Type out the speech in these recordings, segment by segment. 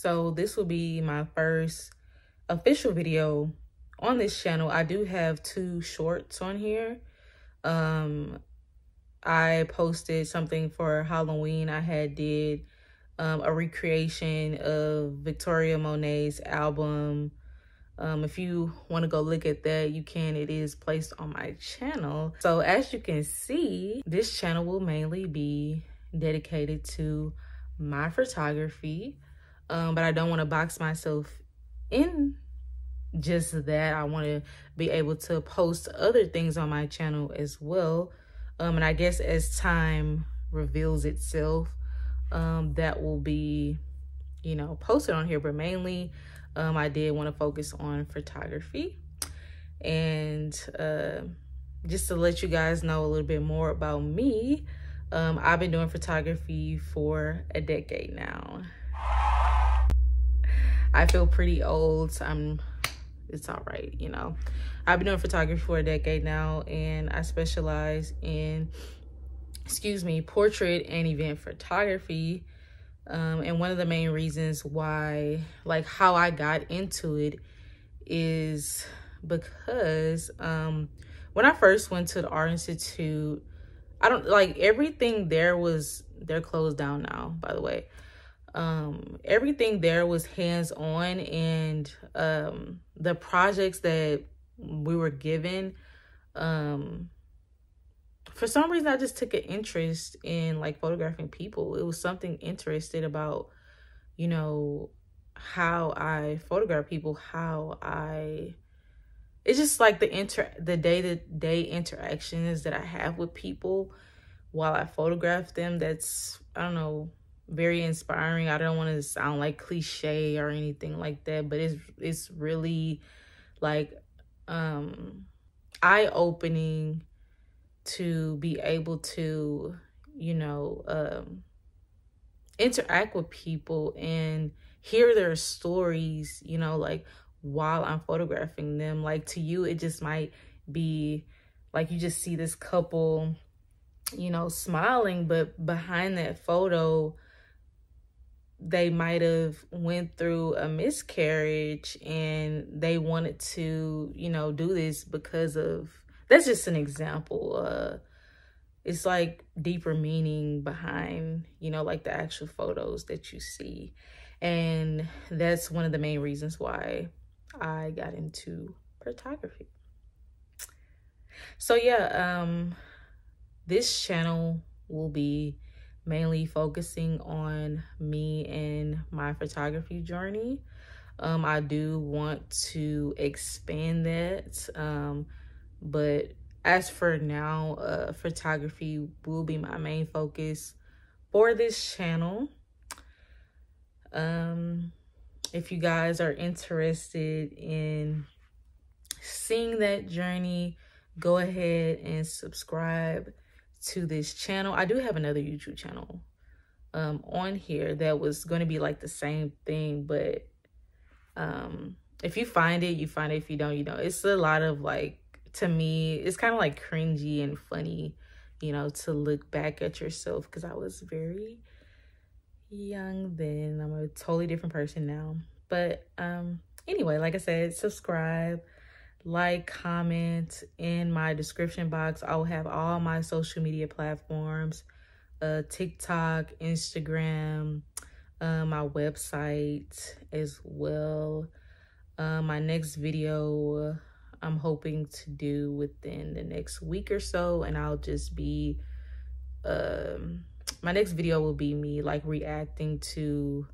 so this will be my first official video on this channel. I do have two shorts on here. Um, I posted something for Halloween. I had did um, a recreation of Victoria Monet's album. Um, if you want to go look at that, you can. It is placed on my channel. So as you can see, this channel will mainly be dedicated to my photography. Um, but I don't want to box myself in just that. I want to be able to post other things on my channel as well. Um, and I guess as time reveals itself, um, that will be, you know, posted on here. But mainly, um, I did want to focus on photography. And uh, just to let you guys know a little bit more about me, um, I've been doing photography for a decade now. I feel pretty old. So I'm, it's all right, you know. I've been doing photography for a decade now, and I specialize in, excuse me, portrait and event photography. Um, and one of the main reasons why, like how I got into it is because um, when I first went to the Art Institute, I don't like everything there was, they're closed down now, by the way. Um, everything there was hands on and um, the projects that we were given, um, for some reason I just took an interest in like photographing people. It was something interested about, you know, how I photograph people, how I it's just like the inter the day-to-day interactions that I have with people while I photograph them. That's I don't know, very inspiring. I don't want to sound like cliche or anything like that, but it's it's really like um eye-opening to be able to, you know, um, interact with people and hear their stories, you know, like while I'm photographing them. Like to you, it just might be like you just see this couple, you know, smiling, but behind that photo, they might have went through a miscarriage and they wanted to, you know, do this because of that's just an example. Uh, it's like deeper meaning behind, you know, like the actual photos that you see. And that's one of the main reasons why I got into photography. So yeah, um, this channel will be mainly focusing on me and my photography journey. Um, I do want to expand that. Um, but as for now, uh, photography will be my main focus for this channel. Um, if you guys are interested in seeing that journey, go ahead and subscribe to this channel. I do have another YouTube channel um, on here that was going to be like the same thing, but um, if you find it, you find it. If you don't, you know, it's a lot of like to me, it's kind of like cringy and funny, you know, to look back at yourself because I was very young then. I'm a totally different person now. But um anyway, like I said, subscribe, like, comment in my description box. I will have all my social media platforms, uh TikTok, Instagram, uh, my website as well. Uh, my next video I'm hoping to do within the next week or so. And I'll just be, um, my next video will be me like reacting to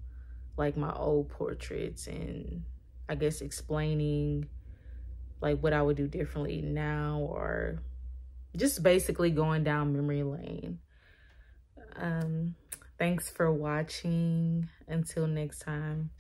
like my old portraits and I guess explaining like what I would do differently now or just basically going down memory lane. Um, thanks for watching. Until next time,